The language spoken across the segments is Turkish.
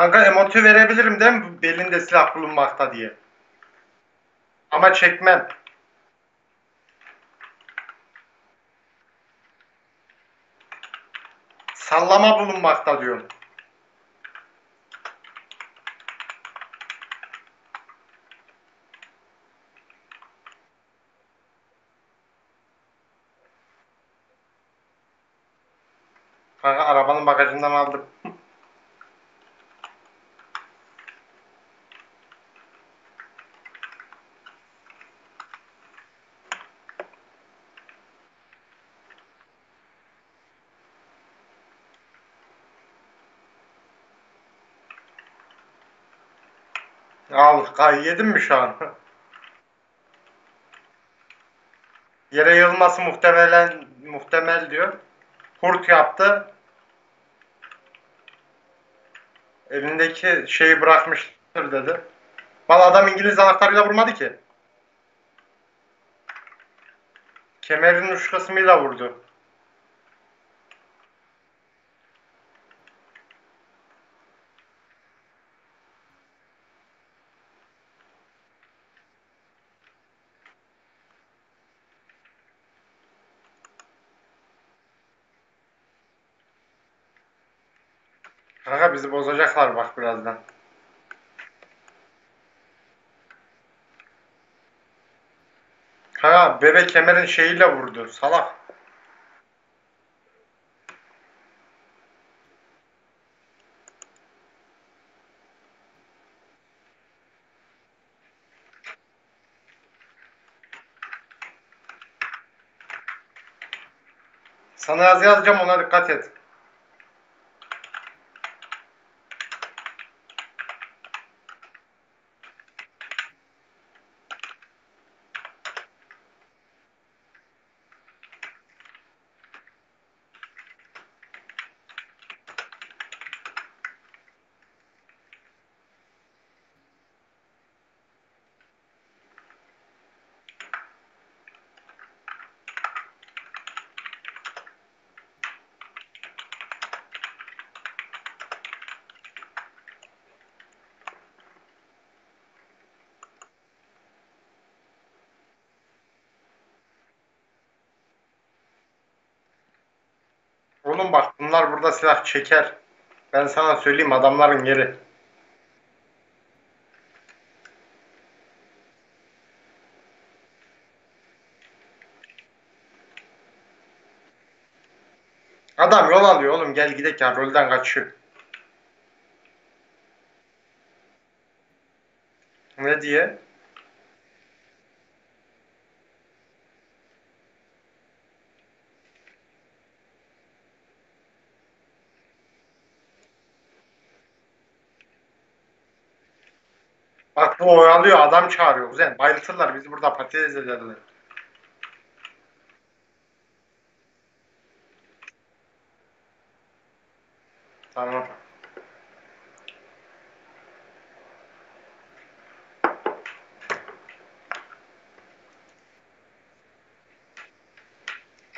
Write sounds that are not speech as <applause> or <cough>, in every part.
Kanka emotu verebilirim değil mi? Belinde silah bulunmakta diye. Ama çekmem. Sallama bulunmakta diyorum. Kanka arabanın bagajından aldım. Al, kay yedin mi şu an? <laughs> Yere yığılması muhtemelen muhtemel diyor. Kurt yaptı. Elindeki şeyi bırakmıştır dedi. Valla adam İngiliz anahtarıyla vurmadı ki. Kemerin uç kısmıyla vurdu. Kanka bizi bozacaklar bak birazdan. Kanka bebek kemerin şeyiyle vurdu. Salak. Sana yazı yazacağım ona dikkat et. Oğlum bak bunlar burada silah çeker. Ben sana söyleyeyim adamların yeri. Adam yol alıyor oğlum gel gidelim ya rolden kaçıyor. Ne diye? Bak bu oyalıyor adam çağırıyor kuzen. Bayıltırlar bizi burada patates ederler. Tamam.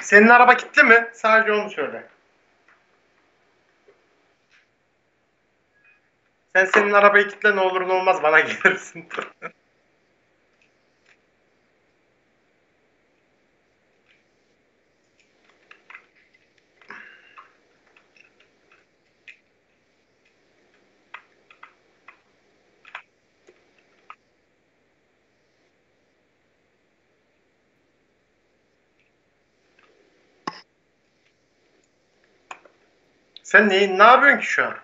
Senin araba gitti mi? Sadece onu söyle. Sen senin arabayı kitle ne olur ne olmaz bana <laughs> gelirsin. Sen ne, ne yapıyorsun ki şu an?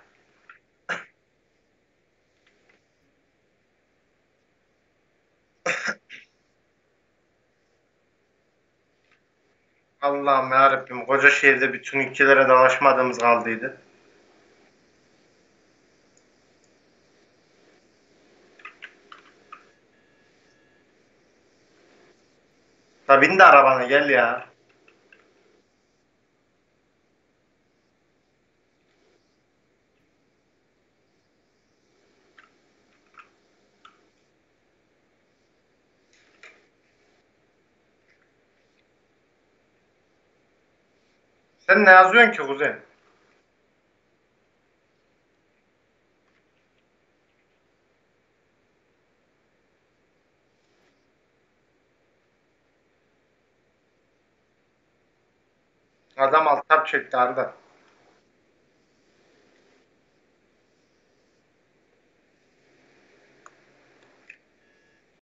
Allah'ım yarabbim koca şehirde bütün ülkelere dalaşmadığımız kaldıydı. Da bin de arabana gel ya. Sen ne yazıyorsun ki kuzen? Adam alt tab çekti Arda.